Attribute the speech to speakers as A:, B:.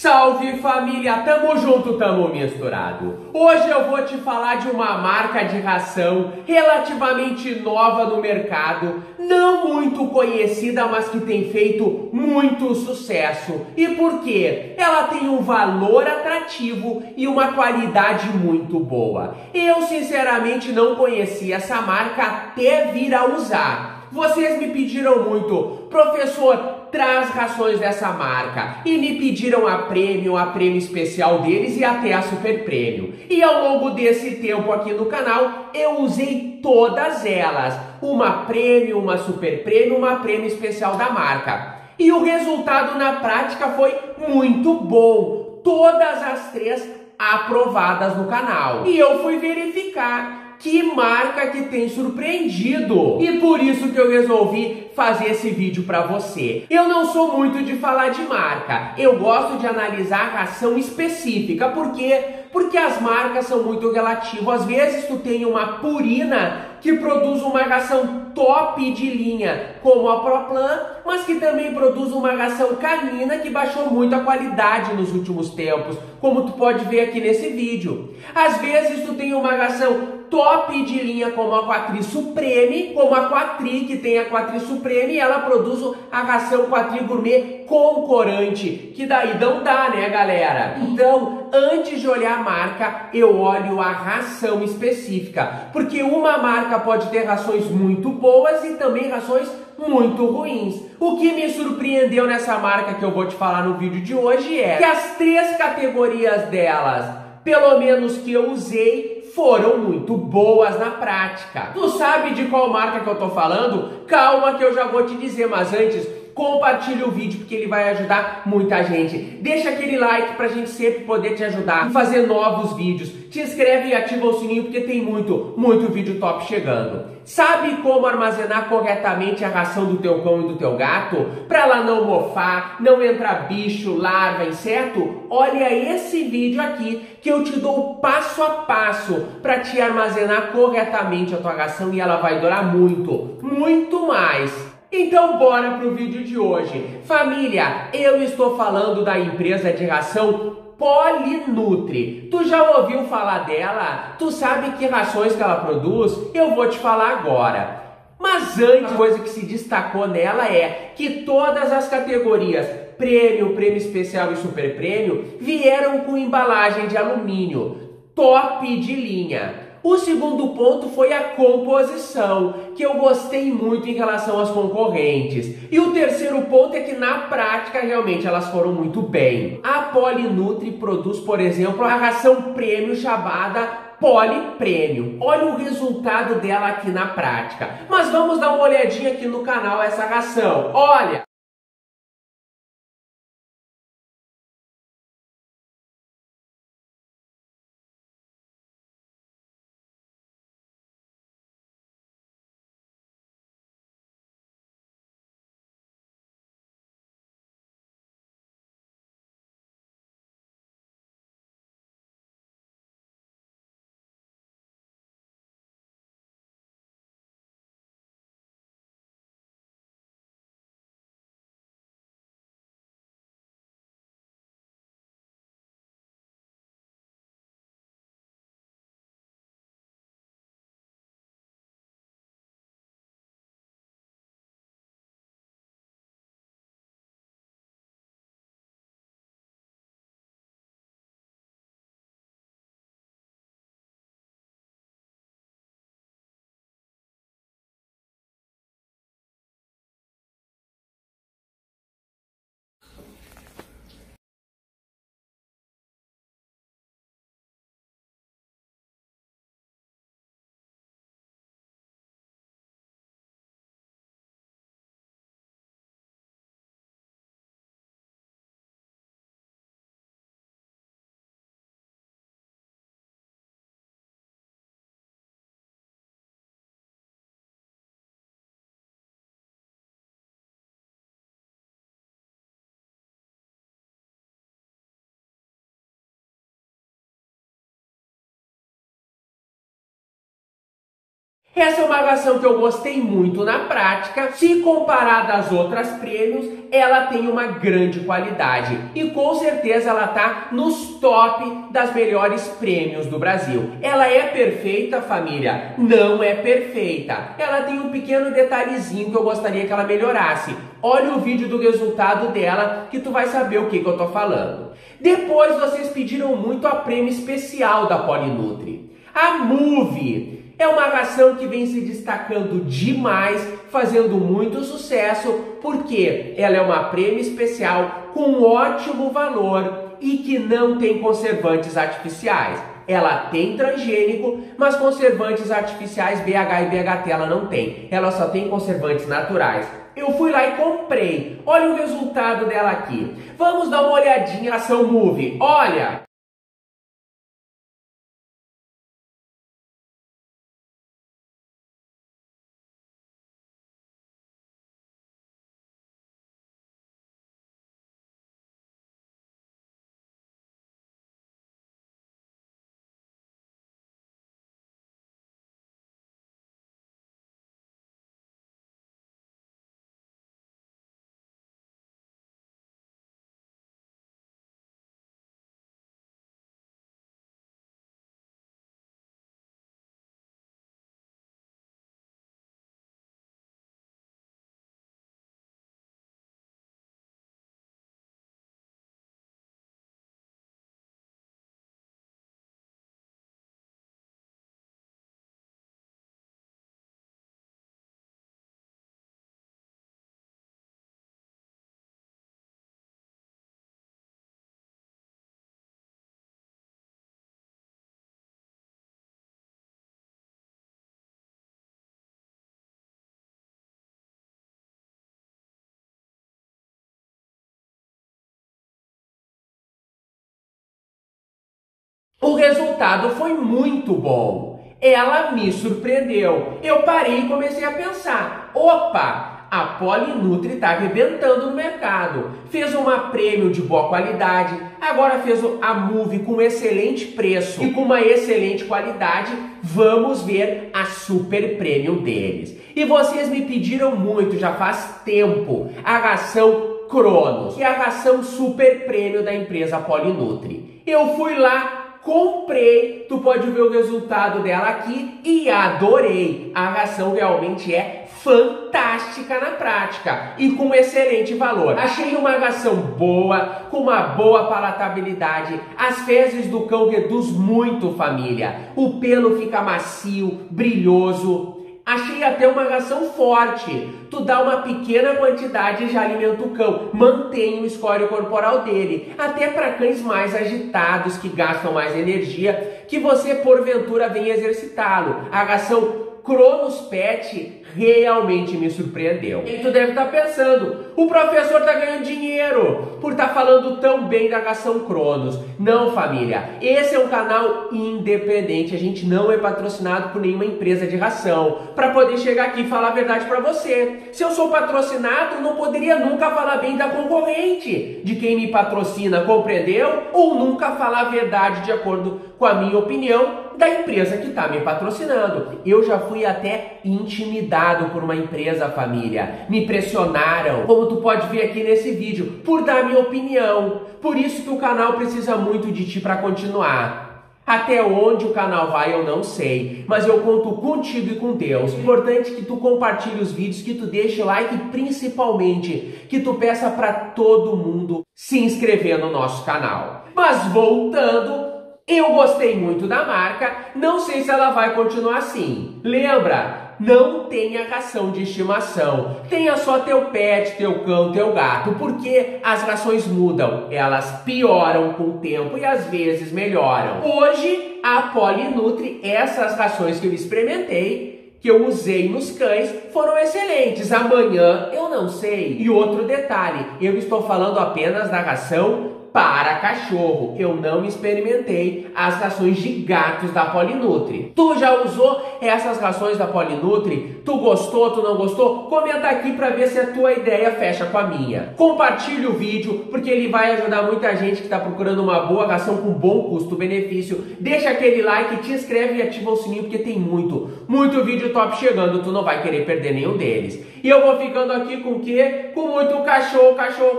A: Salve família, tamo junto, tamo misturado. Hoje eu vou te falar de uma marca de ração relativamente nova no mercado, não muito conhecida, mas que tem feito muito sucesso. E por quê? Ela tem um valor atrativo e uma qualidade muito boa. Eu sinceramente não conhecia essa marca até vir a usar. Vocês me pediram muito, professor, traz rações dessa marca. E me pediram a prêmio, a prêmio especial deles e até a super prêmio. E ao longo desse tempo aqui no canal, eu usei todas elas. Uma prêmio, uma super prêmio, uma prêmio especial da marca. E o resultado na prática foi muito bom. Todas as três aprovadas no canal. E eu fui verificar que marca que tem surpreendido. E por isso que eu resolvi fazer esse vídeo para você. Eu não sou muito de falar de marca. Eu gosto de analisar a ração específica. Por quê? Porque as marcas são muito relativas. Às vezes tu tem uma Purina que produz uma ração top de linha, como a ProPlan, mas que também produz uma ração canina que baixou muito a qualidade nos últimos tempos, como tu pode ver aqui nesse vídeo. Às vezes tu tem uma ração top de linha como a Quatri Supreme, como a Quatri que tem a Quatri Supreme e ela produz a ração Quatri Gourmet com corante, que daí não dá, né, galera? Então, antes de olhar a marca, eu olho a ração específica, porque uma marca pode ter rações muito boas e também rações muito ruins. O que me surpreendeu nessa marca que eu vou te falar no vídeo de hoje é que as três categorias delas, pelo menos que eu usei, foram muito boas na prática. Tu sabe de qual marca que eu tô falando? Calma que eu já vou te dizer, mas antes compartilhe o vídeo porque ele vai ajudar muita gente. Deixa aquele like pra gente sempre poder te ajudar a fazer novos vídeos. Te inscreve e ativa o sininho porque tem muito, muito vídeo top chegando. Sabe como armazenar corretamente a ração do teu cão e do teu gato? Para ela não mofar, não entrar bicho, larva, inseto? Olha esse vídeo aqui que eu te dou passo a passo para te armazenar corretamente a tua ração e ela vai durar muito, muito mais. Então bora pro vídeo de hoje. Família, eu estou falando da empresa de ração Polinutri. Tu já ouviu falar dela? Tu sabe que rações que ela produz? Eu vou te falar agora. Mas antes, coisa que se destacou nela é que todas as categorias prêmio, prêmio especial e super prêmio vieram com embalagem de alumínio, top de linha. O segundo ponto foi a composição, que eu gostei muito em relação às concorrentes. E o terceiro ponto é que na prática realmente elas foram muito bem. A Polinutri produz, por exemplo, a ração prêmio chamada Poli Prêmio. Olha o resultado dela aqui na prática. Mas vamos dar uma olhadinha aqui no canal essa ração. Olha, Essa é uma ração que eu gostei muito na prática. Se comparada às outras prêmios, ela tem uma grande qualidade e com certeza ela está nos top das melhores prêmios do Brasil. Ela é perfeita, família? Não é perfeita. Ela tem um pequeno detalhezinho que eu gostaria que ela melhorasse. Olha o vídeo do resultado dela que tu vai saber o que, que eu tô falando. Depois vocês pediram muito a prêmio especial da Polinutri. A Move é uma ração que vem se destacando demais, fazendo muito sucesso, porque ela é uma prêmio especial com ótimo valor e que não tem conservantes artificiais. Ela tem transgênico, mas conservantes artificiais BH e BHT ela não tem. Ela só tem conservantes naturais. Eu fui lá e comprei. Olha o resultado dela aqui. Vamos dar uma olhadinha na ação Move. Olha! O resultado foi muito bom. Ela me surpreendeu. Eu parei e comecei a pensar: opa, a Polinutri está arrebentando no mercado. Fez uma prêmio de boa qualidade, agora fez a Move com excelente preço e com uma excelente qualidade. Vamos ver a super prêmio deles. E vocês me pediram muito, já faz tempo, a ração Cronos, que é a ração super prêmio da empresa Polinutri. Eu fui lá comprei, tu pode ver o resultado dela aqui e adorei. A ração realmente é fantástica na prática e com excelente valor. Achei uma ração boa, com uma boa palatabilidade. As fezes do cão reduz muito família. O pelo fica macio, brilhoso, Achei até uma ração forte. Tu dá uma pequena quantidade e já alimenta o cão. Mantém o escório corporal dele. Até para cães mais agitados, que gastam mais energia, que você porventura venha exercitá-lo. A ração Cronos Pet realmente me surpreendeu. E tu deve estar tá pensando, o professor está ganhando dinheiro por estar tá falando tão bem da ração Cronos. Não, família, esse é um canal independente, a gente não é patrocinado por nenhuma empresa de ração para poder chegar aqui e falar a verdade para você. Se eu sou patrocinado, não poderia nunca falar bem da concorrente, de quem me patrocina, compreendeu? Ou nunca falar a verdade de acordo com a minha opinião da empresa que está me patrocinando. Eu já fui até intimidado por uma empresa, família. Me pressionaram, como tu pode ver aqui nesse vídeo, por dar minha opinião. Por isso que o canal precisa muito de ti para continuar. Até onde o canal vai eu não sei, mas eu conto contigo e com Deus. Importante que tu compartilhe os vídeos, que tu deixe like e principalmente que tu peça para todo mundo se inscrever no nosso canal. Mas voltando eu gostei muito da marca, não sei se ela vai continuar assim. Lembra? Não tenha ração de estimação. Tenha só teu pet, teu cão, teu gato, porque as rações mudam. Elas pioram com o tempo e às vezes melhoram. Hoje, a Polinutri, essas rações que eu experimentei, que eu usei nos cães foram excelentes. Amanhã eu não sei. E outro detalhe, eu estou falando apenas da ração para cachorro. Eu não experimentei as rações de gatos da Polinutri. Tu já usou essas rações da Polinutri? Tu gostou, tu não gostou? Comenta aqui para ver se a tua ideia fecha com a minha. Compartilhe o vídeo porque ele vai ajudar muita gente que está procurando uma boa ração com bom custo-benefício. Deixa aquele like, te inscreve e ativa o sininho porque tem muito, muito vídeo top chegando. Tu não vai querer perder nenhum deles. E eu vou ficando aqui com o quê? Com muito cachorro, cachorro, cachorro.